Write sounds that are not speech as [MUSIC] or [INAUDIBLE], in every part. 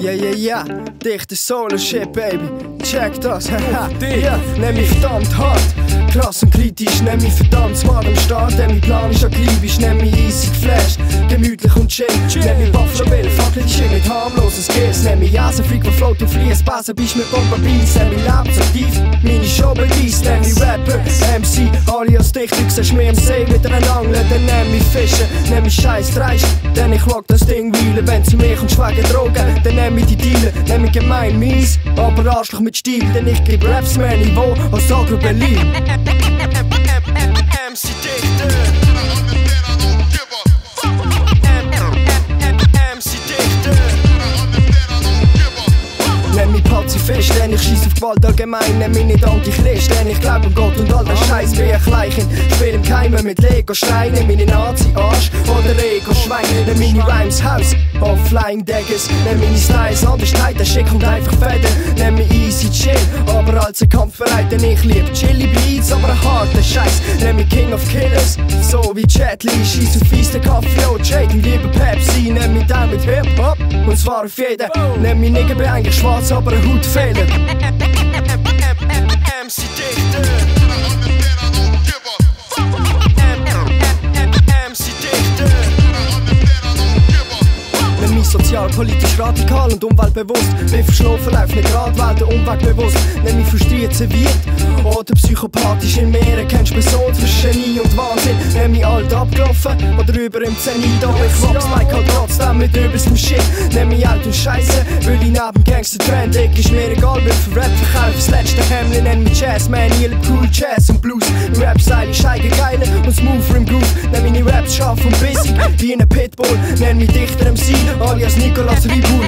Yeah, yeah, yeah, dichte Solo-Shit, Baby. Check das, [LAUGHS] haha. ja, nenn mich verdammt hart. Krass und kritisch, nenn mich verdammt smart am Start. Denn mein Plan ist akribisch, nenn mich easy geflasht. Gemütlich und chill, nenn mich Buffalo Bill. Fackel die Shit mit harmlosen Skills. Nenn mich Asenfreak, der float und fließt. Passen bist mit Bomberbeats. Nenn mich lebensaktiv, meine Show beweist. Nenn mich Rapper, MC, alias Dichter. Siehst mir im See mit einer Angel, dann nenn mich Fische. Nenn mich Scheiß dreist, denn ich lock das Ding wheelen. Wenn zu mir kommt, schwägen Drogen, dann nenn mich die Dealer. Nenn mich gemein, mies, aber Arschloch mit Stil. Denn ich geb Raps mehr Niveau als Agro Berlin. MC Dichter. Pazifist, denn ich schieß auf Gewalt allgemein. Nenn mich nicht Antichrist, denn ich glaub an Gott und all der Scheiß wie ein Kleinkind. Spiel im Keimen mit Lego Steine, meine Nazi-Arsch oder Ego-Schwein. Nenn meine Rhymes Haus auf Flying Daggers. Nenn meine Styles Andersheit, der Schick und einfach Feder. Nenn mich easy chill, aber als ein Kampfbereit, denn ich lieb chilly Beats, aber ein harter Scheiß. Nenn mich King of Killers, so wie Jet Li, schieß auf fies den Kaffee, oh Jade, ich liebe Pepsi. Nenn mich down mit Hip-Hop, und zwar auf jeden. Nenn mich Nigger, bin eigentlich schwarz, aber ein Hautfehler. [LAUGHS] Nenn mich sozialpolitisch radikal und umweltbewusst. Bin verschlafen, lauf nicht Radwelt, der Umweg bewusst. Nenn mich frustriert, serviert oder psychopathisch in Meeren. Kennst Person zwischen Genie und Wahnsinn. Nenn mich alt abgelaufen oder über im Zenit. Aber ich wachs Mike halt trotzdem mit überstem Shit. Nenn mich alt und scheiße, weil ich neben Gangster Trend dick ist mir egal, wie viel Rap verkaufe. Das letzte Hemmli nenn mich Jazzman, ich lieb cool Jazz und Blues. Rap-Style ist geile und smoother im Groove. Raps scharf und bissig, wie in Pitbull. Nenn mich Dichter MC, alias Nicolas Ribul.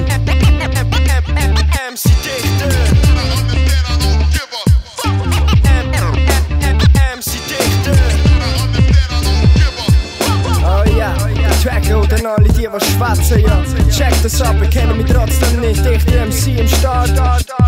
MC Dichter. Dichter. Oh und dann alle die, die schwätzen, ja. Check das ab, wir kennen mich trotzdem nicht. Dichter MC im Start.